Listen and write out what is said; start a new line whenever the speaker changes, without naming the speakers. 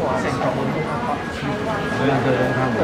所以
可以用它
们